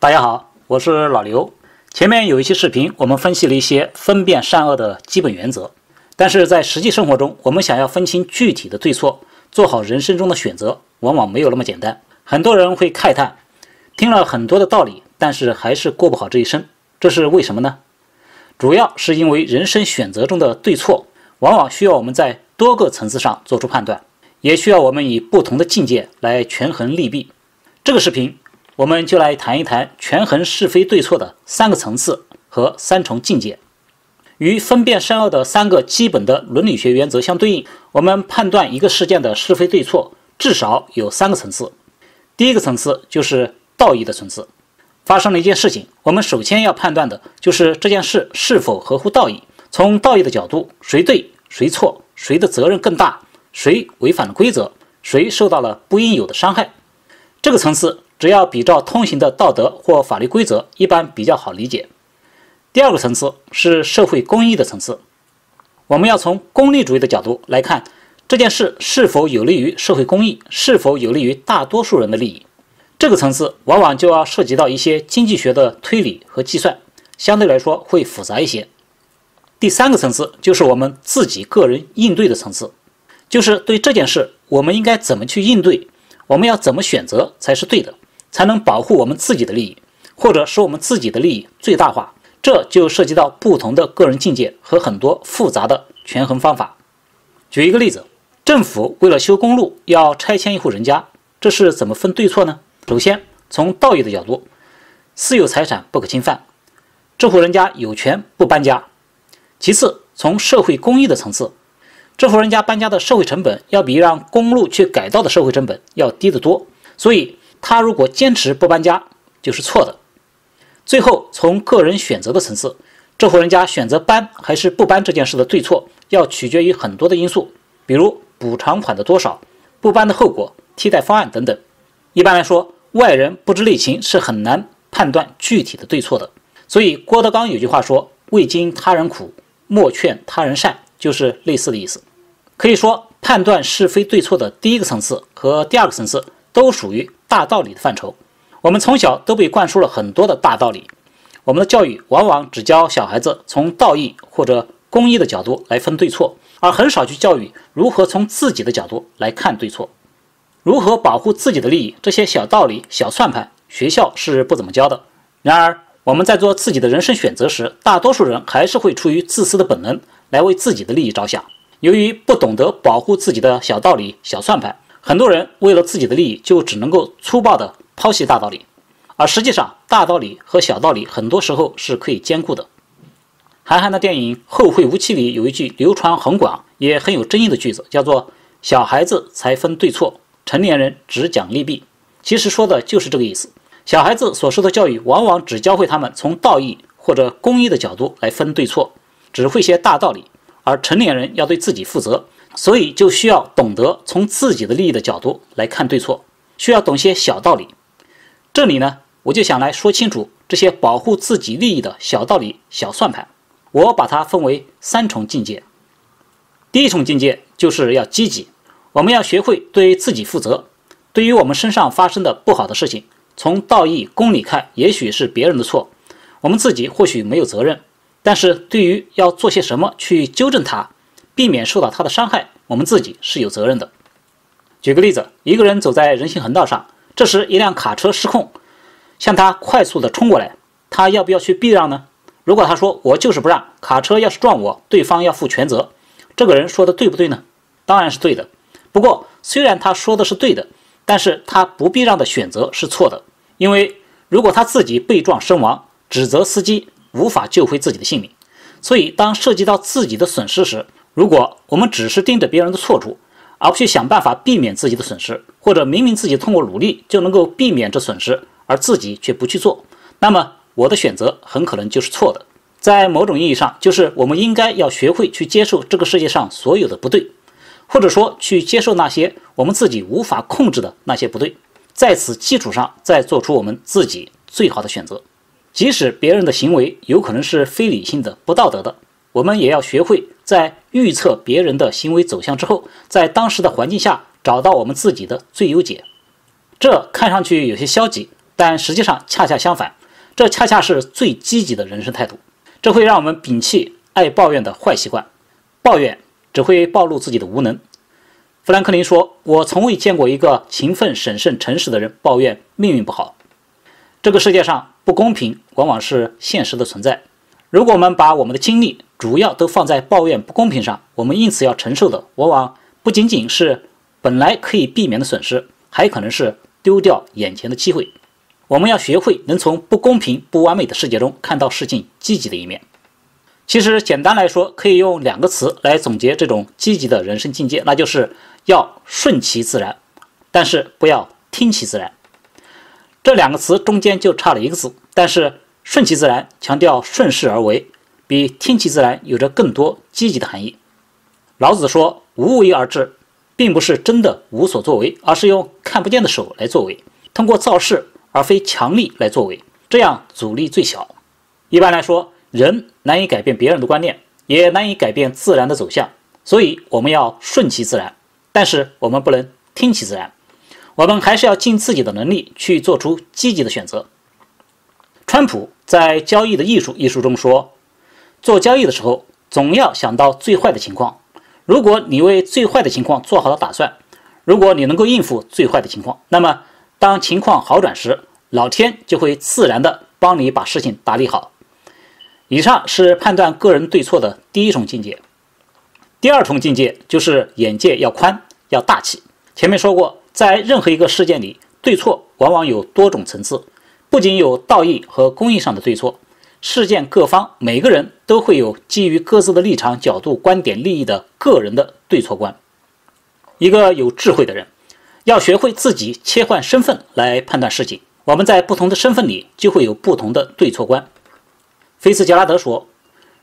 大家好，我是老刘。前面有一期视频，我们分析了一些分辨善恶的基本原则，但是在实际生活中，我们想要分清具体的对错，做好人生中的选择，往往没有那么简单。很多人会慨叹，听了很多的道理，但是还是过不好这一生，这是为什么呢？主要是因为人生选择中的对错，往往需要我们在多个层次上做出判断，也需要我们以不同的境界来权衡利弊。这个视频。我们就来谈一谈权衡是非对错的三个层次和三重境界。与分辨善恶的三个基本的伦理学原则相对应，我们判断一个事件的是非对错，至少有三个层次。第一个层次就是道义的层次。发生了一件事情，我们首先要判断的就是这件事是否合乎道义。从道义的角度，谁对谁错，谁的责任更大，谁违反了规则，谁受到了不应有的伤害。这个层次。只要比照通行的道德或法律规则，一般比较好理解。第二个层次是社会公益的层次，我们要从功利主义的角度来看这件事是否有利于社会公益，是否有利于大多数人的利益。这个层次往往就要涉及到一些经济学的推理和计算，相对来说会复杂一些。第三个层次就是我们自己个人应对的层次，就是对这件事我们应该怎么去应对，我们要怎么选择才是对的。才能保护我们自己的利益，或者使我们自己的利益最大化，这就涉及到不同的个人境界和很多复杂的权衡方法。举一个例子，政府为了修公路要拆迁一户人家，这是怎么分对错呢？首先，从道义的角度，私有财产不可侵犯，这户人家有权不搬家。其次，从社会公益的层次，这户人家搬家的社会成本要比让公路去改道的社会成本要低得多，所以。他如果坚持不搬家，就是错的。最后，从个人选择的层次，这户人家选择搬还是不搬这件事的对错，要取决于很多的因素，比如补偿款的多少、不搬的后果、替代方案等等。一般来说，外人不知内情是很难判断具体的对错的。所以，郭德纲有句话说：“未经他人苦，莫劝他人善”，就是类似的意思。可以说，判断是非对错的第一个层次和第二个层次都属于。大道理的范畴，我们从小都被灌输了很多的大道理。我们的教育往往只教小孩子从道义或者公益的角度来分对错，而很少去教育如何从自己的角度来看对错，如何保护自己的利益。这些小道理、小算盘，学校是不怎么教的。然而，我们在做自己的人生选择时，大多数人还是会出于自私的本能来为自己的利益着想。由于不懂得保护自己的小道理、小算盘。很多人为了自己的利益，就只能够粗暴地抛弃大道理，而实际上，大道理和小道理很多时候是可以兼顾的。韩寒的电影《后会无期》里有一句流传很广、也很有争议的句子，叫做“小孩子才分对错，成年人只讲利弊”。其实说的就是这个意思。小孩子所受的教育，往往只教会他们从道义或者公益的角度来分对错，只会些大道理，而成年人要对自己负责。所以就需要懂得从自己的利益的角度来看对错，需要懂些小道理。这里呢，我就想来说清楚这些保护自己利益的小道理、小算盘。我把它分为三重境界。第一重境界就是要积极，我们要学会对自己负责。对于我们身上发生的不好的事情，从道义、公理看，也许是别人的错，我们自己或许没有责任。但是对于要做些什么去纠正它。避免受到他的伤害，我们自己是有责任的。举个例子，一个人走在人行横道上，这时一辆卡车失控，向他快速的冲过来，他要不要去避让呢？如果他说我就是不让，卡车要是撞我，对方要负全责，这个人说的对不对呢？当然是对的。不过虽然他说的是对的，但是他不避让的选择是错的，因为如果他自己被撞身亡，指责司机无法救回自己的性命，所以当涉及到自己的损失时，如果我们只是盯着别人的错处，而不去想办法避免自己的损失，或者明明自己通过努力就能够避免这损失，而自己却不去做，那么我的选择很可能就是错的。在某种意义上，就是我们应该要学会去接受这个世界上所有的不对，或者说去接受那些我们自己无法控制的那些不对，在此基础上再做出我们自己最好的选择，即使别人的行为有可能是非理性的、不道德的。我们也要学会在预测别人的行为走向之后，在当时的环境下找到我们自己的最优解。这看上去有些消极，但实际上恰恰相反，这恰恰是最积极的人生态度。这会让我们摒弃爱抱怨的坏习惯，抱怨只会暴露自己的无能。富兰克林说：“我从未见过一个勤奋、审慎、诚实的人抱怨命运不好。这个世界上不公平往往是现实的存在。如果我们把我们的精力主要都放在抱怨不公平上，我们因此要承受的往往不仅仅是本来可以避免的损失，还可能是丢掉眼前的机会。我们要学会能从不公平、不完美的世界中看到事情积极的一面。其实，简单来说，可以用两个词来总结这种积极的人生境界，那就是。”要顺其自然，但是不要听其自然。这两个词中间就差了一个字，但是顺其自然强调顺势而为，比听其自然有着更多积极的含义。老子说：“无为而治，并不是真的无所作为，而是用看不见的手来作为，通过造势而非强力来作为，这样阻力最小。”一般来说，人难以改变别人的观念，也难以改变自然的走向，所以我们要顺其自然。但是我们不能听其自然，我们还是要尽自己的能力去做出积极的选择。川普在《交易的艺术》一书中说：“做交易的时候，总要想到最坏的情况。如果你为最坏的情况做好了打算，如果你能够应付最坏的情况，那么当情况好转时，老天就会自然的帮你把事情打理好。”以上是判断个人对错的第一重境界。第二重境界就是眼界要宽，要大气。前面说过，在任何一个事件里，对错往往有多种层次，不仅有道义和公益上的对错，事件各方每个人都会有基于各自的立场、角度、观点、利益的个人的对错观。一个有智慧的人，要学会自己切换身份来判断事情。我们在不同的身份里，就会有不同的对错观。菲茨杰拉德说。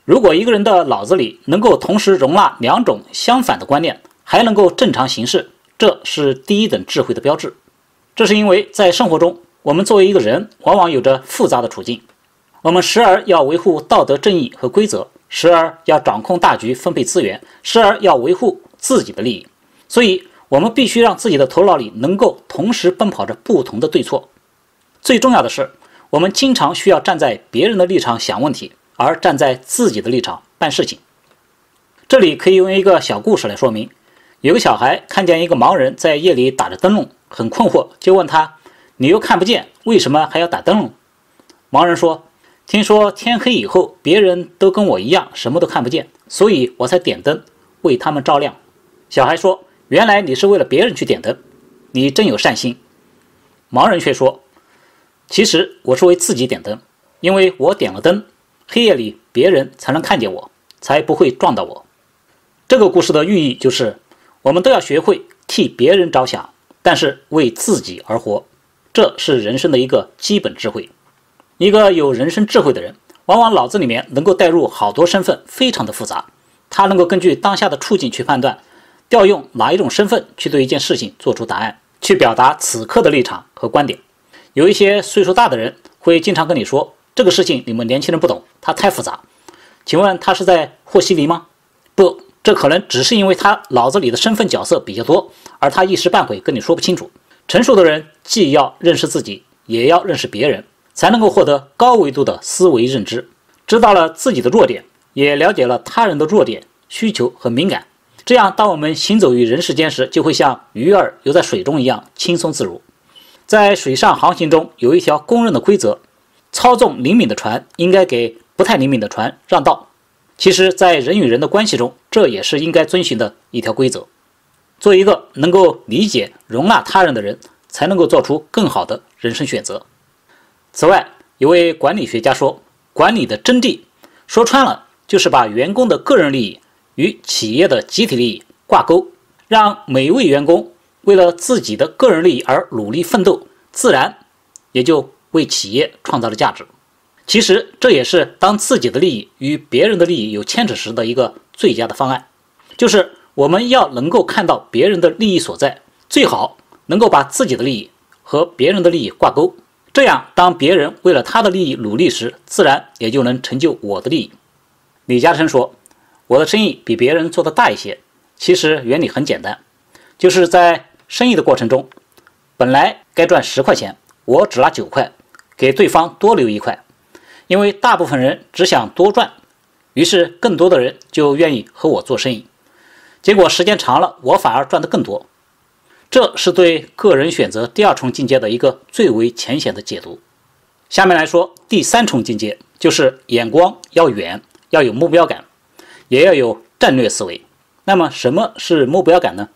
如果一个人的脑子里能够同时容纳两种相反的观念，还能够正常行事，这是第一等智慧的标志。这是因为在生活中，我们作为一个人，往往有着复杂的处境。我们时而要维护道德正义和规则，时而要掌控大局、分配资源，时而要维护自己的利益。所以，我们必须让自己的头脑里能够同时奔跑着不同的对错。最重要的是，我们经常需要站在别人的立场想问题。而站在自己的立场办事情，这里可以用一个小故事来说明。有个小孩看见一个盲人在夜里打着灯笼，很困惑，就问他：“你又看不见，为什么还要打灯笼？”盲人说：“听说天黑以后，别人都跟我一样，什么都看不见，所以我才点灯，为他们照亮。”小孩说：“原来你是为了别人去点灯，你真有善心。”盲人却说：“其实我是为自己点灯，因为我点了灯。”黑夜里，别人才能看见我，才不会撞到我。这个故事的寓意就是，我们都要学会替别人着想，但是为自己而活。这是人生的一个基本智慧。一个有人生智慧的人，往往脑子里面能够带入好多身份，非常的复杂。他能够根据当下的处境去判断，调用哪一种身份去对一件事情做出答案，去表达此刻的立场和观点。有一些岁数大的人会经常跟你说。这个事情你们年轻人不懂，它太复杂。请问他是在和稀泥吗？不，这可能只是因为他脑子里的身份角色比较多，而他一时半会跟你说不清楚。成熟的人既要认识自己，也要认识别人，才能够获得高维度的思维认知。知道了自己的弱点，也了解了他人的弱点、需求和敏感。这样，当我们行走于人世间时，就会像鱼儿游在水中一样轻松自如。在水上航行中，有一条公认的规则。操纵灵敏的船应该给不太灵敏的船让道。其实，在人与人的关系中，这也是应该遵循的一条规则。做一个能够理解、容纳他人的人，才能够做出更好的人生选择。此外，一位管理学家说：“管理的真谛，说穿了就是把员工的个人利益与企业的集体利益挂钩，让每一位员工为了自己的个人利益而努力奋斗，自然也就。”为企业创造了价值，其实这也是当自己的利益与别人的利益有牵扯时的一个最佳的方案，就是我们要能够看到别人的利益所在，最好能够把自己的利益和别人的利益挂钩，这样当别人为了他的利益努力时，自然也就能成就我的利益。李嘉诚说：“我的生意比别人做的大一些，其实原理很简单，就是在生意的过程中，本来该赚十块钱。”我只拿九块，给对方多留一块，因为大部分人只想多赚，于是更多的人就愿意和我做生意。结果时间长了，我反而赚得更多。这是对个人选择第二重境界的一个最为浅显的解读。下面来说第三重境界，就是眼光要远，要有目标感，也要有战略思维。那么什么是目标感呢？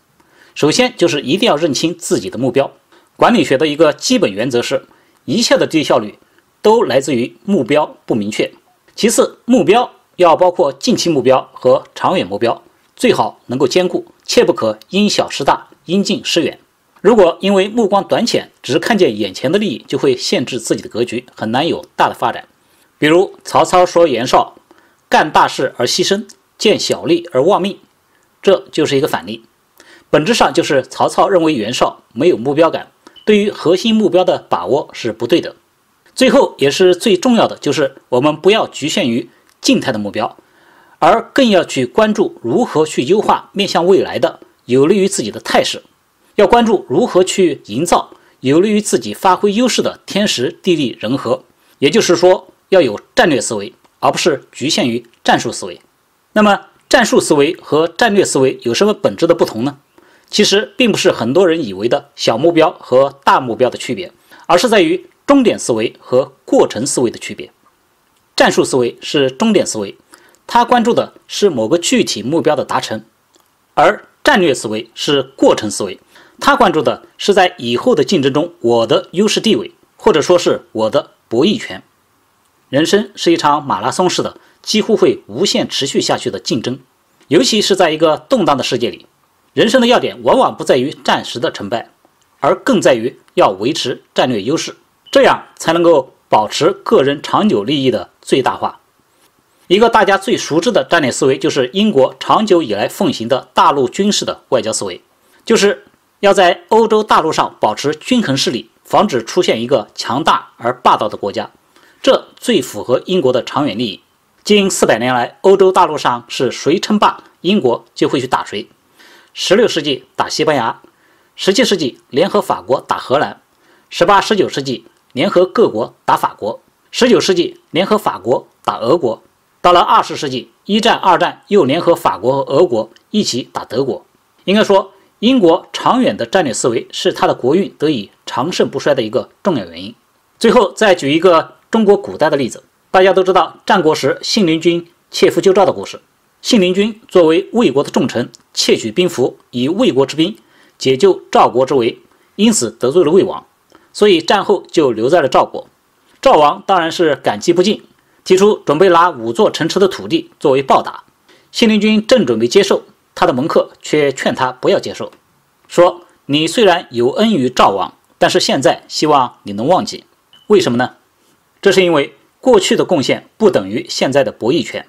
首先就是一定要认清自己的目标。管理学的一个基本原则是，一切的低效率都来自于目标不明确。其次，目标要包括近期目标和长远目标，最好能够兼顾，切不可因小失大。因近失远，如果因为目光短浅，只看见眼前的利益，就会限制自己的格局，很难有大的发展。比如曹操说袁绍干大事而牺牲，见小利而忘命，这就是一个反例。本质上就是曹操认为袁绍没有目标感，对于核心目标的把握是不对的。最后也是最重要的，就是我们不要局限于静态的目标，而更要去关注如何去优化面向未来的。有利于自己的态势，要关注如何去营造有利于自己发挥优势的天时地利人和。也就是说，要有战略思维，而不是局限于战术思维。那么，战术思维和战略思维有什么本质的不同呢？其实并不是很多人以为的小目标和大目标的区别，而是在于终点思维和过程思维的区别。战术思维是终点思维，它关注的是某个具体目标的达成，而战略思维是过程思维，他关注的是在以后的竞争中我的优势地位，或者说是我的博弈权。人生是一场马拉松式的，几乎会无限持续下去的竞争，尤其是在一个动荡的世界里，人生的要点往往不在于暂时的成败，而更在于要维持战略优势，这样才能够保持个人长久利益的最大化。一个大家最熟知的战略思维，就是英国长久以来奉行的大陆军事的外交思维，就是要在欧洲大陆上保持均衡势力，防止出现一个强大而霸道的国家，这最符合英国的长远利益。近四百年来，欧洲大陆上是谁称霸，英国就会去打谁。十六世纪打西班牙，十七世纪联合法国打荷兰，十八、十九世纪联合各国打法国，十九世纪联合法国打俄国。到了二十世纪，一战、二战又联合法国和俄国一起打德国。应该说，英国长远的战略思维是它的国运得以长盛不衰的一个重要原因。最后再举一个中国古代的例子，大家都知道战国时信陵君窃符救赵的故事。信陵君作为魏国的重臣，窃取兵符，以魏国之兵解救赵国之围，因此得罪了魏王，所以战后就留在了赵国。赵王当然是感激不尽。提出准备拿五座城池的土地作为报答，信陵君正准备接受，他的门客却劝他不要接受，说：“你虽然有恩于赵王，但是现在希望你能忘记。为什么呢？这是因为过去的贡献不等于现在的博弈权。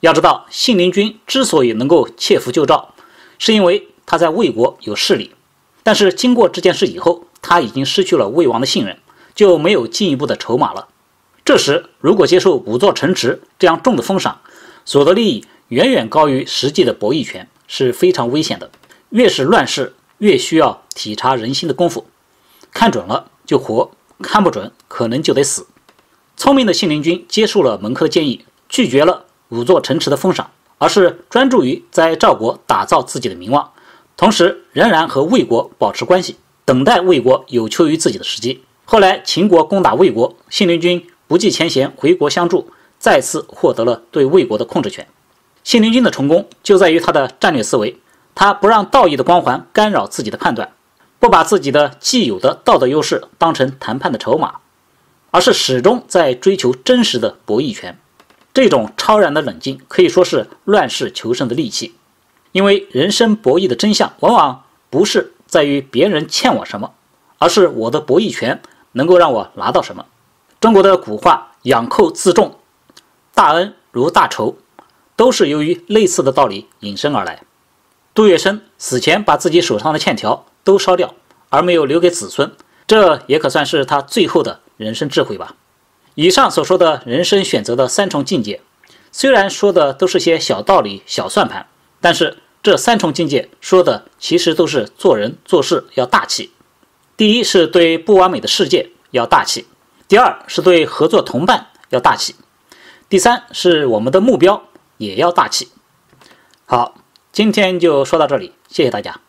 要知道，信陵君之所以能够切符救赵，是因为他在魏国有势力，但是经过这件事以后，他已经失去了魏王的信任，就没有进一步的筹码了。”这时，如果接受五座城池这样重的封赏，所得利益远远高于实际的博弈权，是非常危险的。越是乱世，越需要体察人心的功夫。看准了就活，看不准可能就得死。聪明的信陵君接受了门客的建议，拒绝了五座城池的封赏，而是专注于在赵国打造自己的名望，同时仍然和魏国保持关系，等待魏国有求于自己的时机。后来秦国攻打魏国，信陵君。不计前嫌回国相助，再次获得了对魏国的控制权。信陵君的成功就在于他的战略思维，他不让道义的光环干扰自己的判断，不把自己的既有的道德优势当成谈判的筹码，而是始终在追求真实的博弈权。这种超然的冷静可以说是乱世求胜的利器，因为人生博弈的真相往往不是在于别人欠我什么，而是我的博弈权能够让我拿到什么。中国的古话“养寇自重，大恩如大仇”，都是由于类似的道理引申而来。杜月笙死前把自己手上的欠条都烧掉，而没有留给子孙，这也可算是他最后的人生智慧吧。以上所说的人生选择的三重境界，虽然说的都是些小道理、小算盘，但是这三重境界说的其实都是做人做事要大气。第一是对不完美的世界。要大气；第二是对合作同伴要大气；第三是我们的目标也要大气。好，今天就说到这里，谢谢大家。